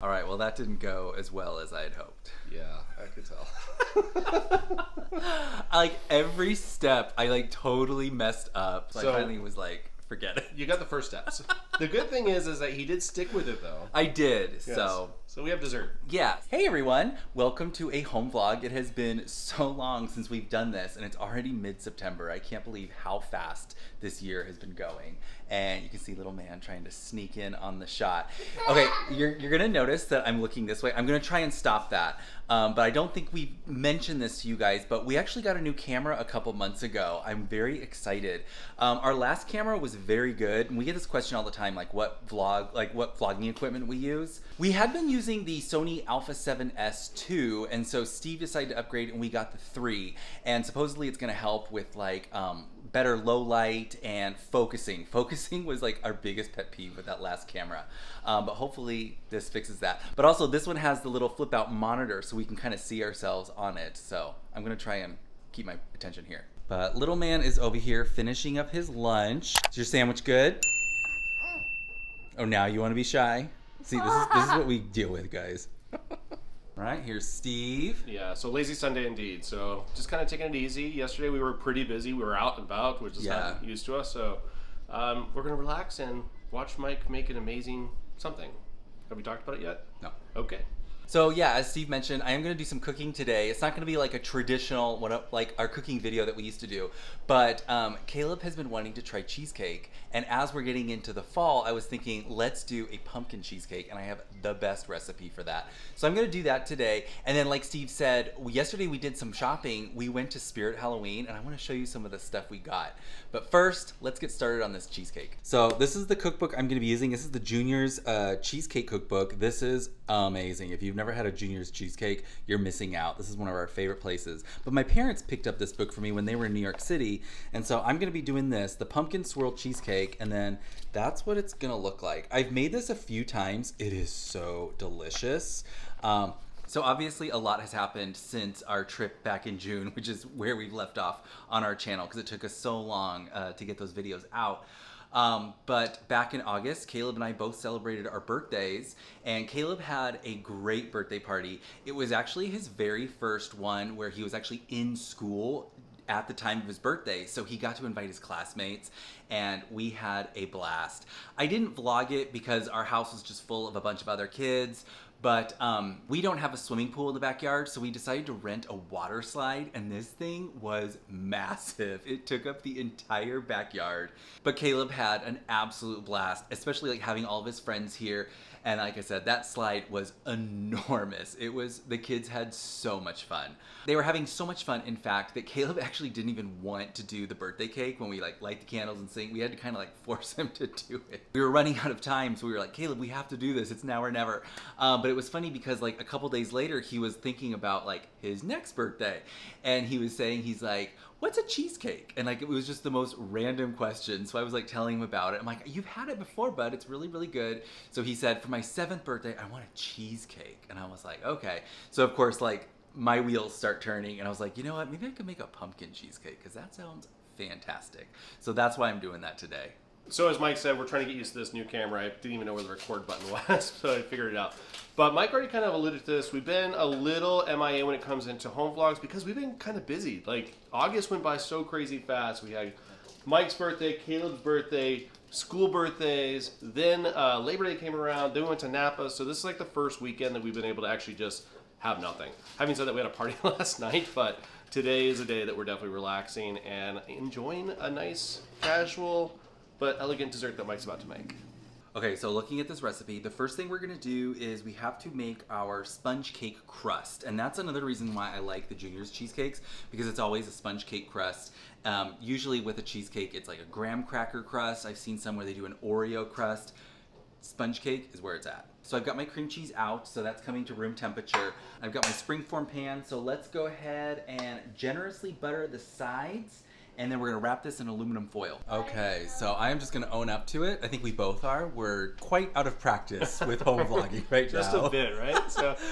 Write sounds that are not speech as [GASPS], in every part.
All right, well, that didn't go as well as I had hoped. Yeah, I could tell. [LAUGHS] like every step, I like totally messed up. So, So- I finally was like, forget it. you got the first steps. the good thing is, is that he did stick with it though. I did. Yes. So so we have dessert. Yeah. Hey everyone, welcome to a home vlog. It has been so long since we've done this and it's already mid-September. I can't believe how fast this year has been going. And you can see little man trying to sneak in on the shot. Okay, [LAUGHS] you're, you're gonna notice that I'm looking this way. I'm gonna try and stop that. Um, but I don't think we mentioned this to you guys, but we actually got a new camera a couple months ago. I'm very excited. Um, our last camera was very good, and we get this question all the time, like what vlog, like what vlogging equipment we use. We had been using the Sony Alpha 7S II, and so Steve decided to upgrade, and we got the three. And supposedly it's gonna help with like um, better low light and focusing. [LAUGHS] Focusing was like our biggest pet peeve with that last camera. Um, but hopefully this fixes that. But also this one has the little flip out monitor so we can kind of see ourselves on it. So I'm gonna try and keep my attention here. But little man is over here finishing up his lunch. Is your sandwich good? Oh, now you want to be shy? See, this is this is what we deal with, guys. All [LAUGHS] right, here's Steve. Yeah, so lazy Sunday indeed. So just kind of taking it easy. Yesterday we were pretty busy. We were out and about, which is Yeah. not used to us. So um, we're gonna relax and watch Mike make an amazing something. Have we talked about it yet? No. Okay. So yeah, as Steve mentioned, I am going to do some cooking today. It's not going to be like a traditional, what like our cooking video that we used to do, but um, Caleb has been wanting to try cheesecake, and as we're getting into the fall, I was thinking let's do a pumpkin cheesecake, and I have the best recipe for that. So I'm going to do that today, and then like Steve said, yesterday we did some shopping. We went to Spirit Halloween, and I want to show you some of the stuff we got. But first, let's get started on this cheesecake. So this is the cookbook I'm going to be using. This is the Junior's uh, Cheesecake Cookbook. This is amazing. If you've never had a Junior's cheesecake, you're missing out. This is one of our favorite places. But my parents picked up this book for me when they were in New York City, and so I'm going to be doing this, the pumpkin swirl cheesecake, and then that's what it's going to look like. I've made this a few times. It is so delicious. Um, so obviously a lot has happened since our trip back in June, [LAUGHS] which is where we've left off on our channel because it took us so long uh, to get those videos out. Um, but back in August, Caleb and I both celebrated our birthdays, and Caleb had a great birthday party. It was actually his very first one where he was actually in school at the time of his birthday. So he got to invite his classmates and we had a blast. I didn't vlog it because our house was just full of a bunch of other kids, but um, we don't have a swimming pool in the backyard, so we decided to rent a water slide, and this thing was massive. It took up the entire backyard. But Caleb had an absolute blast, especially like having all of his friends here. And like I said, that slide was enormous. It was, the kids had so much fun. They were having so much fun, in fact, that Caleb [LAUGHS] actually didn't even want to do the birthday cake when we like light the candles and sing. We had to kind of like [LAUGHS] force him to do it. We were running out of time, so we were like, Caleb, we have to do this. It's now or never. Um, but it was funny because like a couple days later, he was thinking about like his next birthday. And he was saying, he's like, what's a cheesecake? And like it was just the most random question. So I was like telling him about it. I'm like, you've had it before, bud. It's really, really good. So he said, for my seventh birthday, I want a cheesecake. And I was like, okay. So of course, like my wheels start turning, and I was like, you know what? Maybe I could make a pumpkin cheesecake because that sounds fantastic. So that's why I'm doing that today. So as Mike said, we're trying to get used to this new camera. I didn't even know where the record button [LAUGHS] was, so I figured it out. But Mike already kind of alluded to this. We've been a little MIA when it comes into home vlogs because we've been kind of busy. Like August went by so crazy fast. We had Mike's birthday, Caleb's birthday, school birthdays, then uh, Labor Day came around, then we went to Napa. So this is like the first weekend that we've been able to actually just have nothing. Having said that, we had a party [LAUGHS] last night, but today is a day that we're definitely relaxing and enjoying a nice, casual, but elegant dessert that Mike's about to make. Okay, so looking at this recipe, the first thing we're gonna do is we have to make our sponge cake crust. And that's another reason why I like the Junior's cheesecakes, because it's always a sponge cake crust. Um, usually with a cheesecake, it's like a graham cracker crust. I've seen some where they do an Oreo crust. Sponge cake is where it's at. So I've got my cream cheese out, so that's coming to room temperature. I've got my springform pan, so let's go ahead and generously butter the sides and then we're gonna wrap this in aluminum foil. Okay, so I am just gonna own up to it. I think we both are. We're quite out of practice with home [LAUGHS] vlogging right Just now. a bit, right? So, [LAUGHS]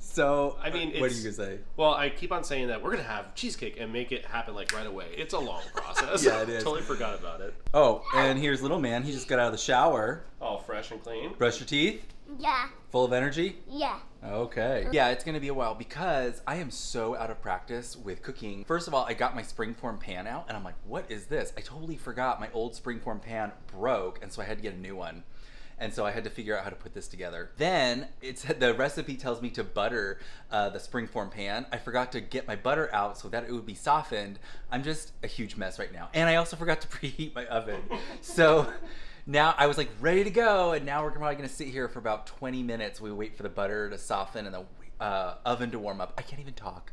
So I mean, what are you gonna say? well, I keep on saying that we're gonna have cheesecake and make it happen like right away. It's a long process. Yeah, it is. [LAUGHS] totally forgot about it. Oh, and here's little man. He just got out of the shower. All fresh and clean. Brush your teeth. Yeah. Full of energy? Yeah. Okay. Yeah, it's gonna be a while because I am so out of practice with cooking. First of all, I got my springform pan out and I'm like, what is this? I totally forgot my old springform pan broke and so I had to get a new one. And so I had to figure out how to put this together. Then it's [LAUGHS] the recipe tells me to butter uh, the springform pan. I forgot to get my butter out so that it would be softened. I'm just a huge mess right now. And I also forgot to [LAUGHS] preheat my oven. So now I was like ready to go, and now we're probably gonna sit here for about 20 minutes. We wait for the butter to soften and the uh, oven to warm up. I can't even talk.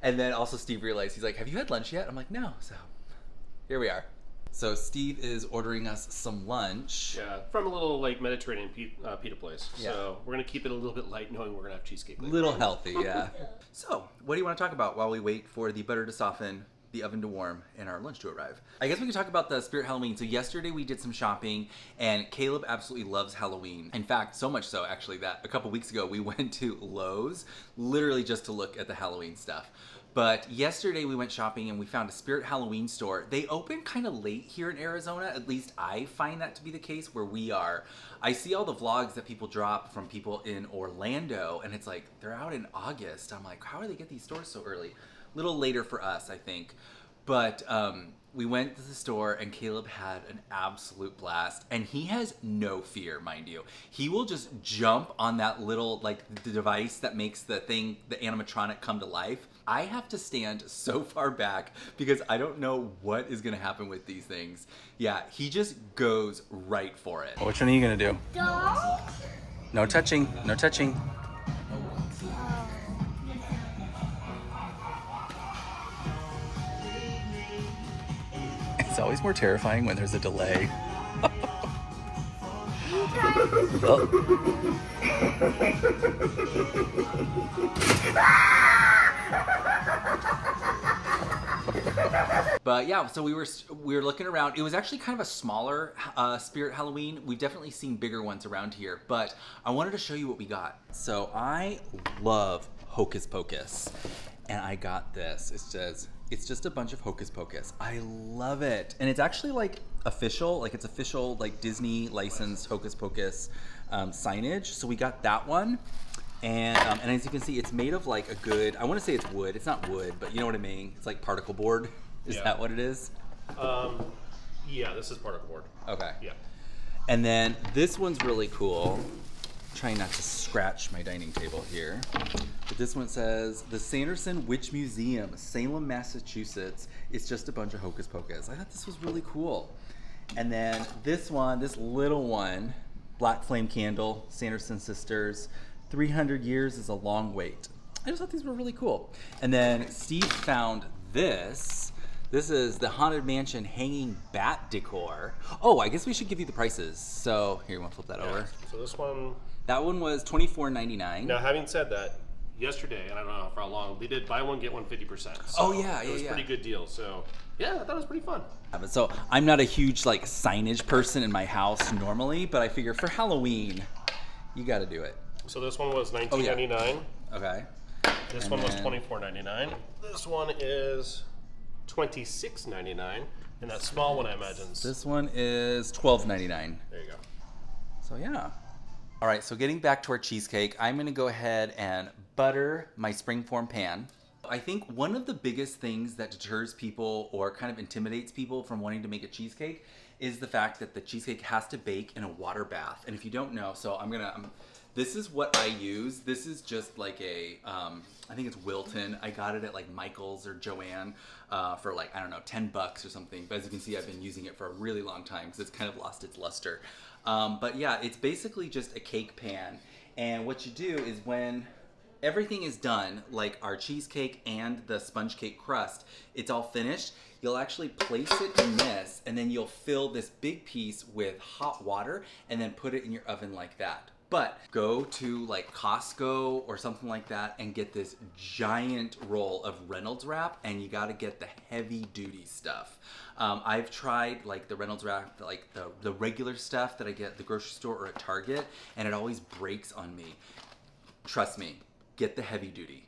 And then also Steve realized he's like, "Have you had lunch yet?" I'm like, "No." So here we are. So Steve is ordering us some lunch. Yeah, from a little like Mediterranean pi- uh, pita place. Yeah. So we're gonna keep it a little bit light, knowing we're gonna have cheesecake. Later. Little healthy, yeah. [LAUGHS] so, what do you want to talk about while we wait for the butter to soften, the oven to warm, and our lunch to arrive? I guess we can talk about the Spirit Halloween. So, yesterday we did some shopping, and Caleb absolutely loves Halloween. In fact, so much so actually that a couple weeks ago we [LAUGHS] went to Lowe's literally just to look at the Halloween stuff. But yesterday we went shopping and we found a Spirit Halloween store. They open kind of late here in Arizona. At least I find that to be the case where we are. I see all the vlogs that people drop from people in Orlando and it's like they're out in August. I'm like, how do they get these stores so early? A little later for us, I think. But um, we went to the store and Caleb had an absolute blast. And he has no fear, mind you. He will just jump on that little, like, the device that makes the thing, the animatronic come to life. I have to stand [LAUGHS] so far back because I don't know what is going to happen with these things. Yeah, he just goes right for it. Which one are you going to do? Dog? No touching. No touching. It's always more terrifying when there's a delay. But yeah, so we were we were looking around. It was actually kind of a smaller uh, Spirit Halloween. We've definitely seen bigger ones around here, but I wanted to show you what we got. So I love Hocus Pocus, and I got this. It says it's just a bunch of Hocus Pocus. I love it, and it's actually like official, like it's official like Disney licensed Hocus Pocus um, signage. So we got that one. And, um, and as you can see, it's made of like a good, I want to say it's wood. It's not wood, but you know what I mean? It's like particle board. Is Yeah. that what it is? Um, yeah, this is particle board. Okay. Yeah. And then this one's really cool. Trying not to scratch my dining table here. But this one says the Sanderson Witch Museum, Salem, Massachusetts. It's just a bunch of hocus pocus. I thought this was really cool. And then this one, this little one, Black Flame Candle, Sanderson Sisters. 300 years is a long wait. I just thought these were really cool. And then Steve found this. This is the Haunted Mansion hanging bat decor. Oh, I guess we should give you the prices. So here, you want to flip that over? So this one. That one was twenty four ninety nine. Now, having said that, yesterday, and I don't know for how long, they did buy one get one 50%. So Oh, yeah, it yeah, was a yeah. pretty good deal. So yeah, I thought it was pretty fun. So I'm not a huge like signage person in my house normally, but I figure for Halloween, you got to do it. So this one was Oh, 19.99. Okay. This And one was then- 24.99. This one is 26.99, and that small one I imagine. This one is twelve ninety nine. There you go. So yeah. All right, so getting back to our cheesecake, I'm gonna go ahead and butter my springform pan. I think one of the biggest things that deters people or kind of intimidates people from wanting to make a cheesecake is the fact that the cheesecake has to bake in a water bath. And if you don't know, so I'm gonna, I'm, this is what I use. This is just like a, um, I think it's Wilton. I got it at like Michael's or Joann uh, for like, I don't know, 10 bucks or something. But as you can see, I've been using it for a really long time because it's kind of lost its luster. Um, but yeah, it's basically just a cake pan. And what you do is when everything is done, like our cheesecake and the sponge cake crust, it's all finished. You'll actually place it in this, and then you'll fill this big piece with hot water and then put it in your oven like that. But go to like Costco or something like that and get this giant roll of Reynolds wrap, and you got to get the heavy duty stuff. Um, I've tried like the Reynolds wrap, like the the regular stuff that I get at the grocery store or at Target, and it always breaks on me. Trust me, get the heavy duty.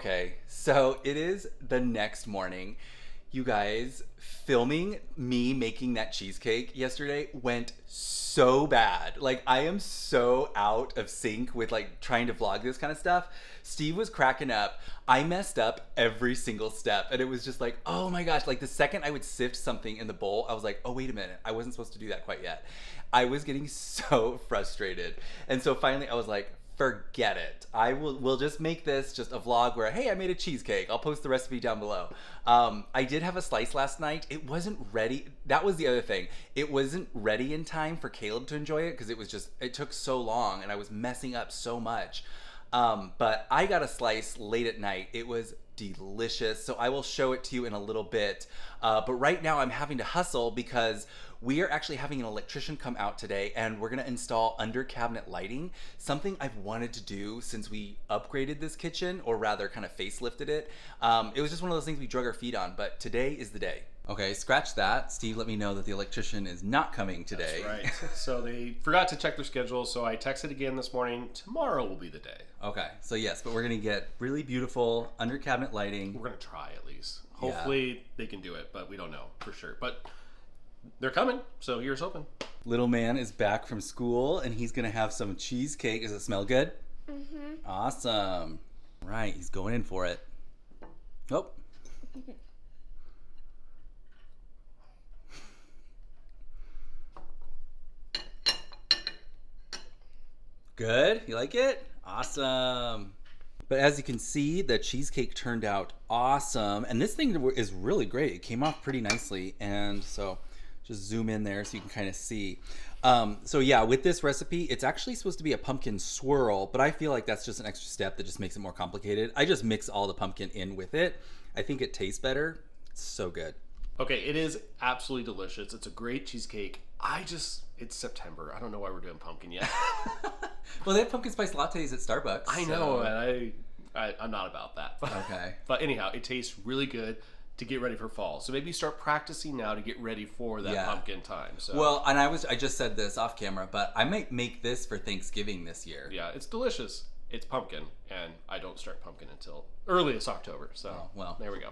Okay, so it is the next morning. You guys, filming me making that cheesecake yesterday went so bad. Like, I am so out of sync with like trying to vlog this kind of stuff. Steve was cracking up. I messed up every single step, and it was just like, oh my gosh. Like, the second I would sift something in the bowl, I was like, oh, wait a minute. I wasn't supposed to do that quite yet. I was getting [LAUGHS] so frustrated. And so finally, I was like, forget it. I will we'll just make this just a vlog where hey, I made a cheesecake. I'll post the recipe down below. Um, I did have a slice last night. It wasn't ready. That was the other thing. It wasn't ready in time for Caleb to enjoy it because it was just it took so long and I was messing up so much. Um, but I got a slice late at night. It was delicious. So I will show it to you in a little bit. Uh, but right now I'm having to hustle because we are actually having an electrician come out today and we're going to install under cabinet lighting, something I've wanted to do since we upgraded this kitchen, or rather kind of facelifted it. Um, it was just one of those things we drug our feet on, but today is the day. Okay, scratch that. Steve let me know that the electrician is not coming today. That's right. [LAUGHS] so they forgot to check their schedule, so I texted again this morning. Tomorrow will be the day. Okay, so yes, but we're gonna get really beautiful under cabinet lighting. We're gonna try at least. Hopefully yeah. they can do it, but we don't know for sure. But they're coming, so here's hoping. Little man is back from school and he's gonna have some cheesecake. Does it smell good? Mm-hmm. Awesome. Right, he's going in for it. Oh. Good? You like it? Awesome. But as you can see, the cheesecake turned out awesome. And this thing is really great. It came off pretty nicely. And so just zoom in there so you can kind of see. Um, so yeah, with this recipe, it's actually supposed to be a pumpkin swirl, but I feel like that's just an extra step that just makes it more complicated. I just mix all the pumpkin in with it. I think it tastes better. It's so good. Okay, it is absolutely delicious. It's a great cheesecake. I just, it's September. I don't know why we're doing pumpkin yet. [LAUGHS] well, they have pumpkin spice lattes at Starbucks. I know, so. and I, I, I'm not about that. okay. [LAUGHS] But anyhow, it tastes really good to get ready for fall. So maybe start practicing now to get ready for that yeah. pumpkin time. So Well, and I was I just said this off camera, but I might make this for Thanksgiving this year. Yeah, it's delicious. It's pumpkin, and I don't start pumpkin until earliest October. So oh, well, there we go.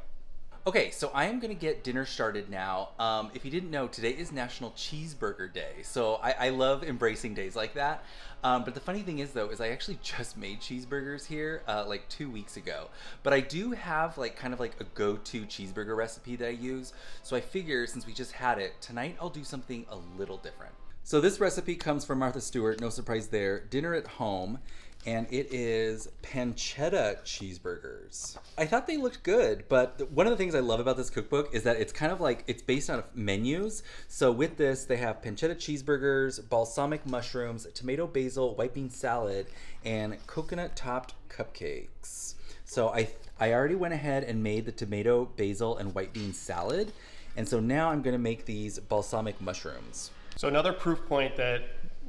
Okay, so I am to get dinner started now. Um, if you didn't know, today is National Cheeseburger Day. So I, I love embracing days like that. Um, but the funny thing is, though, is I actually [LAUGHS] just made cheeseburgers here uh, like two weeks ago. But I do have like kind of like a go-to cheeseburger recipe that I use. So I figure since we just had it, tonight I'll do something a little different. So this recipe comes from Martha Stewart, no surprise there. Dinner at home and it is pancetta cheeseburgers. I thought they looked good, but one of the things I love about this cookbook is that it's kind of like it's based on menus. So with this, they have pancetta cheeseburgers, balsamic mushrooms, tomato basil, white bean salad, and coconut topped cupcakes. So I I already went ahead and made the tomato basil and white bean salad, and so now I'm going to make these balsamic mushrooms. So another proof point that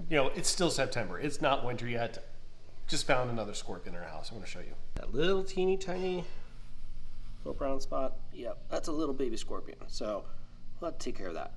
you know it's still September. It's not winter yet just found another scorpion in our house. I'm going to show you. That little teeny tiny little brown spot. Yep, that's a little baby scorpion. So let's take care of that.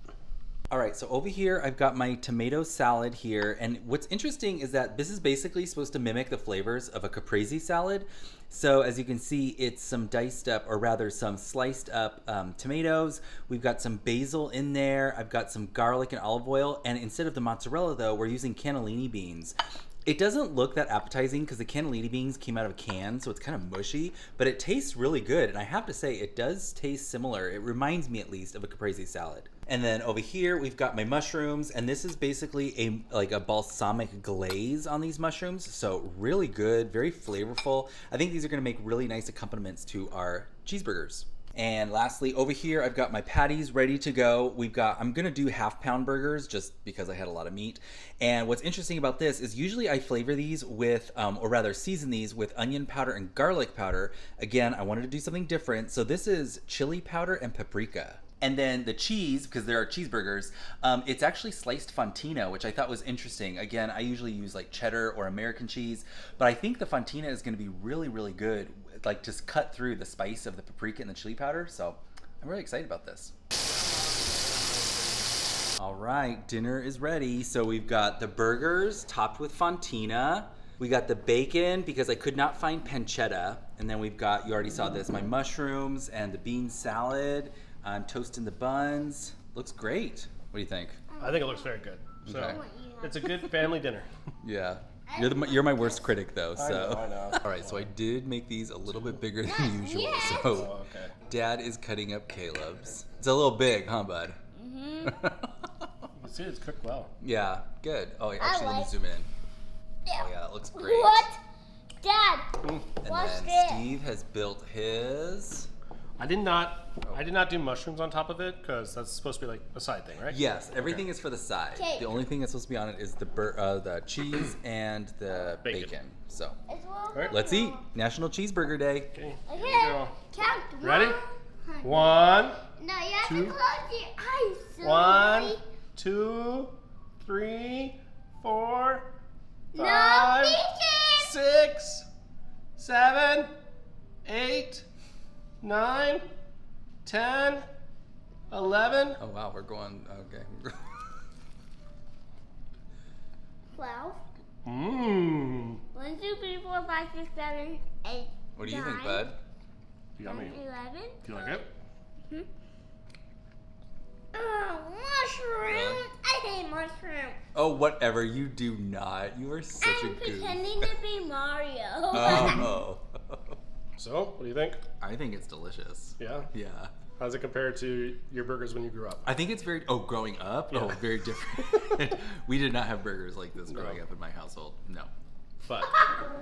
All right, so over here I've got my tomato salad here, and what's interesting is that this is basically supposed to mimic the flavors of a caprese salad. So as you can see, it's some diced up, or rather some sliced up um, tomatoes. We've got some basil in there. I've got some garlic and olive oil, and instead of the mozzarella though, we're using cannellini beans. It doesn't look that appetizing because the cannellini beans came out of a can, so it's kind of mushy, but it tastes really good. And I have to say, it does taste similar. It reminds me, at least, of a caprese salad. And then over here, we've got my mushrooms, and this is basically a like a balsamic glaze on these mushrooms. So really good, very flavorful. I think these are going to make really nice accompaniments to our cheeseburgers. And lastly, over here, I've got my patties ready to go. We've got, I'm gonna do half pound burgers just because I had a lot of meat. And what's interesting about this is usually I flavor these with, um, or rather season these with onion powder and garlic powder. Again, I wanted to do something different. So this is chili powder and paprika. And then the cheese, because there are cheeseburgers, um, it's actually sliced fontina, which I thought was interesting. Again, I usually use like cheddar or American cheese, but I think the fontina is to be really, really good like just cut through the spice of the paprika and the chili powder. So I'm really excited about this. All right, dinner is ready. So we've got the burgers topped with fontina. We got the bacon because I could not find pancetta. And then we've got, you already saw this, my mushrooms and the bean salad. I'm toasting the buns. Looks great. What do you think? I think it looks very good. So Okay. it's a good family dinner. Yeah. You're, the, you're my worst critic though, I so. know, I know. [LAUGHS] All right, so I did make these a little bit bigger than usual. Yeah. So Oh, okay. Dad is cutting up Caleb's. It's a little big, huh, bud? Mm-hmm. You can see it's cooked well. yeah, good. Oh, yeah, actually, let me zoom in. Oh, yeah, it looks great. What? Dad, And Watch then this. Steve has built his. I did not. I did not do mushrooms on top of it because that's supposed to be like a side thing, right? Yes, everything is for the side. Okay. The only thing that's supposed to be on it is the bur- uh, the cheese [CLEARS THROAT] and the bacon. Bacon. So it's well Alright. let's eat. National Cheeseburger Day. Okay. Here we Okay, go. count Ready? one. One, No, you have two, to close your eyes. So one, we- two, three, four, No five, bacon. six, seven, eight, nine, ten, eleven. Oh wow, we're going. Okay. [LAUGHS] Twelve. Mmm. One, two, three, four, five, six, seven, eight. what do you think, nine, bud? Yummy. ten, Eleven. Do you like it? Oh, mushroom. I hate mushroom. Oh, whatever. You do not. You are such I'm a goof. pretending to be Mario. [LAUGHS] Oh. [LAUGHS] So, what do you think? I think it's delicious. Yeah. Yeah. How does it compare to your burgers when you grew up? I think it's very. Oh, growing up. Oh, very different. [LAUGHS] we did not have burgers like this growing No. up in my household. No. But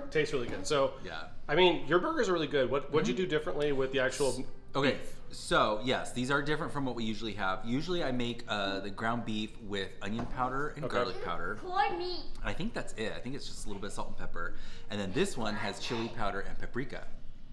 tastes really good. So, Yeah. I mean, your burgers are really good. What what'd you do differently with the actual? Okay, so yes, these are different from what we usually have. Usually, I make uh, the ground beef with onion powder and Okay. garlic powder. Poor me. I think that's it. I think it's just a little bit of salt and pepper, and then this one has chili powder and paprika.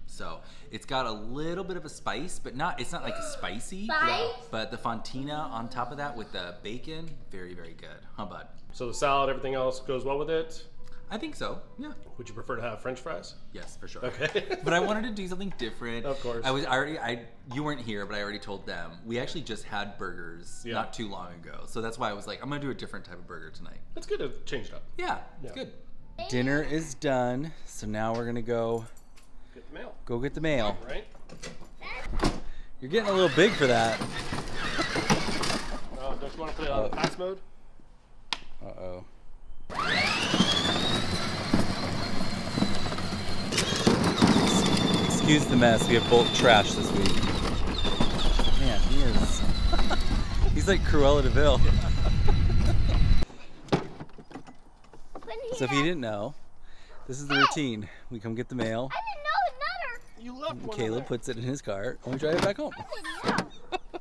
So it's got a little bit of a spice, but not. It's not like a spicy. [GASPS] Spice? But the fontina on top of that with the bacon, very very good, huh, bud? So the salad, everything else goes well with it. I think so. Yeah. Would you prefer to have French fries? Yes, for sure. Okay. [LAUGHS] but I wanted to do something different. Of course. I was I already I you weren't here, but I already told them. We actually just had burgers Yeah. not too long ago. So that's why I was like, I'm gonna do a different type of burger tonight. It's good to change it up. Yeah, it's good. Dinner is done, so now we're gonna go Get the mail, go get the mail. right? You're getting a little big for that. Uh, don't you want to put it on Oh. pass mode? Uh oh. Excuse the mess. We have bulk trash this week. Man, he is. [LAUGHS] He's like Cruella de Vil. [LAUGHS] So if you didn't know, this is the routine. We come get the mail. I didn't know it You left one. Caleb puts it in his cart, and we drive it back home. mattered. I didn't know.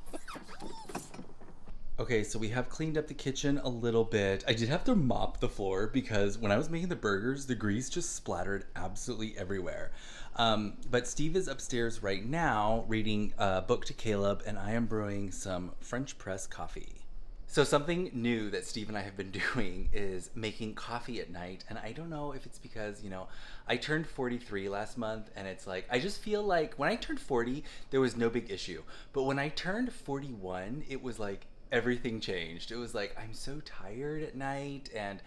Okay, so we have cleaned up the kitchen a little bit. I did have to mop the floor because when I was making the burgers, the grease just splattered absolutely everywhere. Um, but Steve is upstairs right now reading a book to Caleb, and I am brewing some French press coffee. So something new that Steve and I have been [LAUGHS] doing is making coffee at night, and I don't know if it's because you know I turned 43 last month, and it's like I just feel like when I turned 40 there was no big issue, but when I turned 41 it was like everything changed. It was like I'm so tired at night, and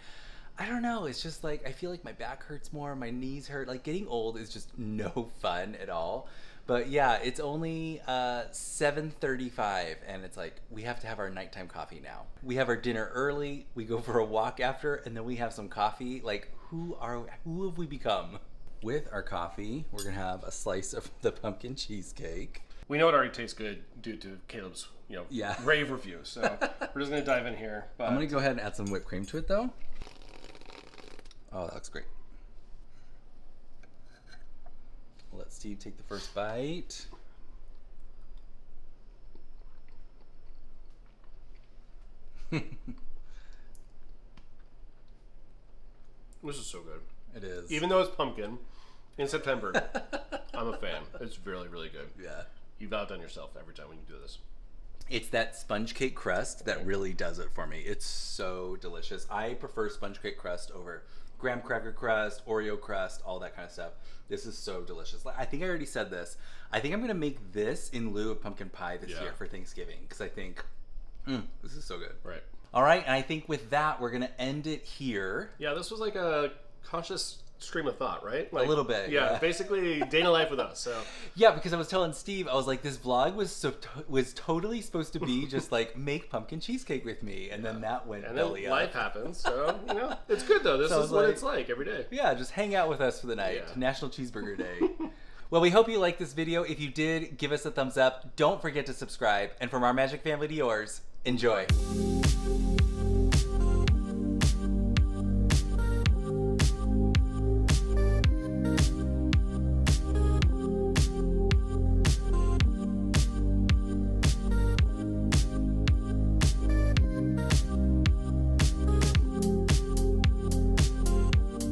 I don't know. It's just like I feel like my back hurts more, my knees hurt. Like getting old is just [LAUGHS] no fun at all. But yeah, it's only uh, 7:35, and it's like we have to have our nighttime coffee now. We have our dinner early. We go for a walk after, and then we have some coffee. Like who are who have we become? With our coffee, we're gonna have a slice of the pumpkin cheesecake. We know it already tastes good due to Caleb's, you know, Yeah. rave review. So [LAUGHS] we're just gonna dive in here. But I'm gonna go ahead and add some whipped cream to it, though. Oh, that looks great. Let Steve take the first bite. [LAUGHS] this is so good. It is. Even though it's pumpkin in September, [LAUGHS] I'm a fan. It's really, really good. yeah. You've outdone yourself every time when you do this. It's that sponge cake crust that really does it for me. It's so delicious. I prefer sponge cake crust over graham cracker crust, Oreo crust, all that kind of stuff. This is so delicious. I think I already said this. I think I'm gonna make this in lieu of pumpkin pie this Yeah. year for Thanksgiving because I think mm, this is so good. Right. All right, and I think with that we're gonna end it here. Yeah, this was like a conscious stream of thought, right? A little bit, Yeah, yeah. basically Dana life with us. So [LAUGHS] Yeah, because I was telling Steve, I was like, this vlog was so was totally supposed to be [LAUGHS] just like make pumpkin cheesecake with me, and then that went and then belly life happens. So you know, [LAUGHS] it's good though. This So is what like- it's like every day. Yeah, just hang out with us for the night. Yeah. National Cheeseburger Day. well, we hope you liked this video. If you did, give us a thumbs up. Don't forget to subscribe. And from our magic family to yours, enjoy.